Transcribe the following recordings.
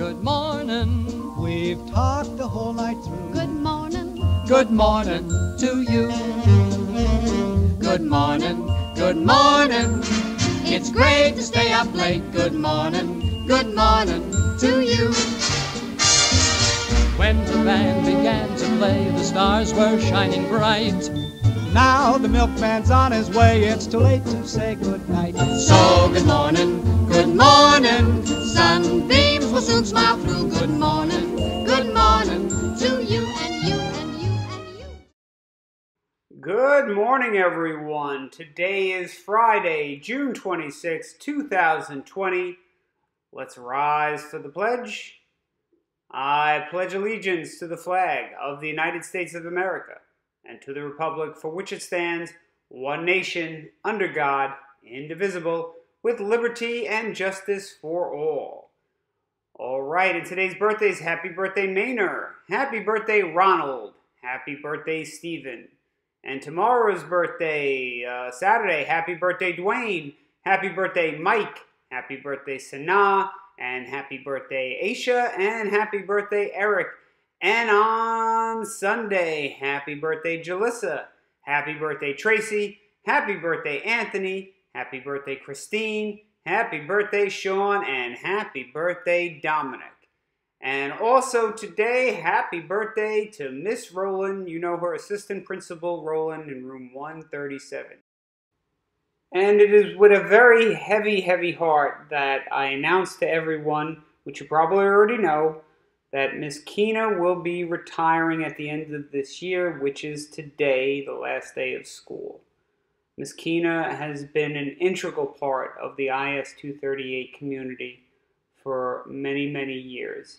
Good morning. We've talked the whole night through. Good morning. Good morning to you. Good morning. Good morning. It's great to stay up late. Good morning. Good morning to you. When the band began to play, the stars were shining bright. Now the milkman's on his way. It's too late to say good night. So good morning, good morning. Sunbeams soon through. Good morning, good morning to you and you and you and you. Good morning, everyone. Today is Friday, June 26, 2020. Let's rise for the pledge. I pledge allegiance to the flag of the United States of America and to the republic for which it stands, one nation, under God, indivisible, with liberty and justice for all. All right, and today's birthdays, happy birthday, Maynard. Happy birthday, Ronald. Happy birthday, Stephen. And tomorrow's birthday, uh, Saturday, happy birthday, Dwayne. Happy birthday, Mike. Happy birthday, Sanaa. And happy birthday, Aisha. And happy birthday, Eric. And on Sunday, happy birthday, Jalissa. Happy birthday, Tracy. Happy birthday, Anthony. Happy birthday, Christine. Happy birthday, Sean. And happy birthday, Dominic. And also today, happy birthday to Miss Rowland. You know her assistant principal, Rowland, in room 137. And it is with a very heavy, heavy heart that I announce to everyone, which you probably already know, that Miss Keena will be retiring at the end of this year, which is today, the last day of school. Miss Keena has been an integral part of the IS 238 community for many, many years.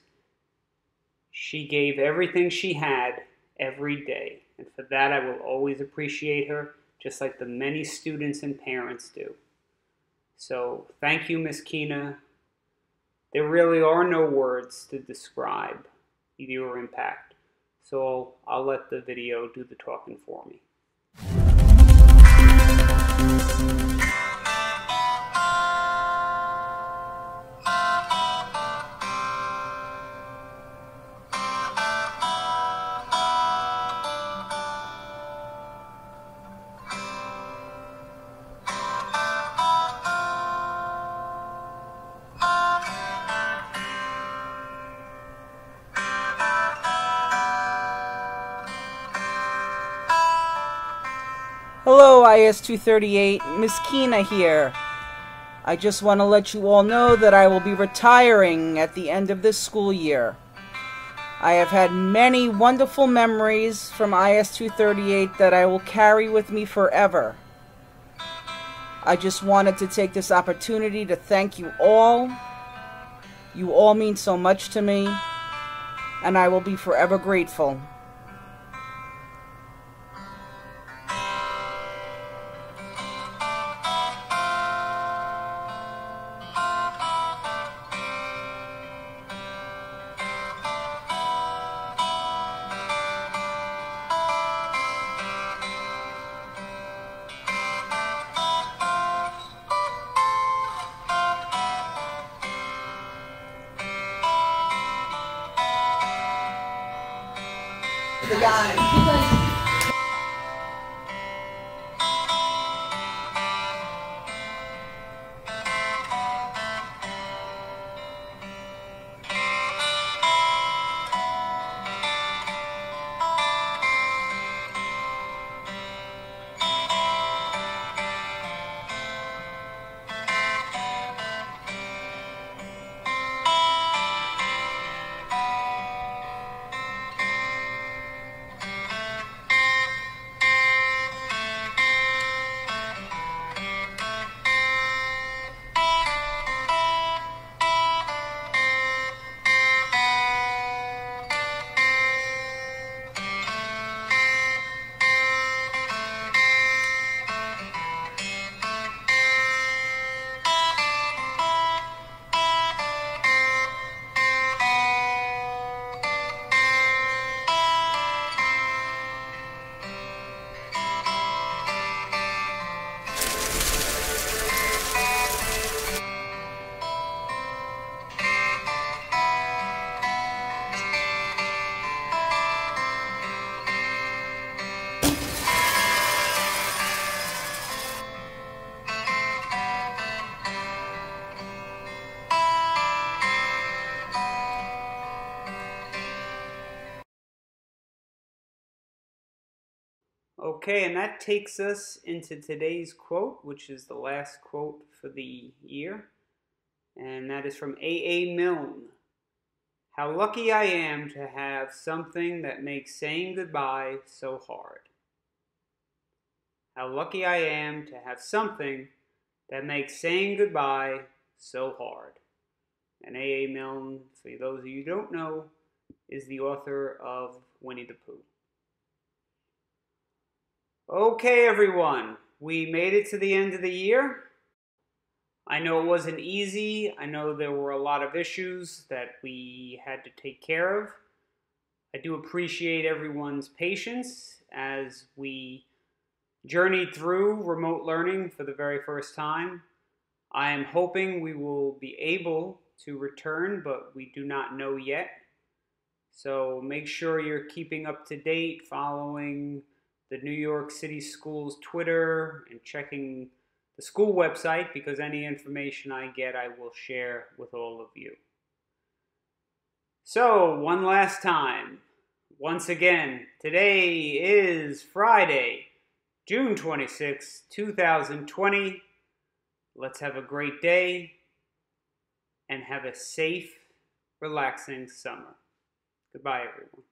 She gave everything she had every day, and for that I will always appreciate her, just like the many students and parents do. So, thank you, Ms. Keena. There really are no words to describe your impact, so I'll let the video do the talking for me. Hello, IS 238. Miss Kina here. I just want to let you all know that I will be retiring at the end of this school year. I have had many wonderful memories from IS 238 that I will carry with me forever. I just wanted to take this opportunity to thank you all. You all mean so much to me, and I will be forever grateful. the guy. Okay, and that takes us into today's quote, which is the last quote for the year. And that is from A.A. Milne. How lucky I am to have something that makes saying goodbye so hard. How lucky I am to have something that makes saying goodbye so hard. And A.A. Milne, for those of you who don't know, is the author of Winnie the Pooh. Okay, everyone, we made it to the end of the year. I know it wasn't easy. I know there were a lot of issues that we had to take care of. I do appreciate everyone's patience as we journeyed through remote learning for the very first time. I am hoping we will be able to return, but we do not know yet. So make sure you're keeping up to date, following the New York City Schools Twitter and checking the school website because any information I get I will share with all of you. So, one last time, once again, today is Friday, June 26, 2020. Let's have a great day and have a safe, relaxing summer. Goodbye, everyone.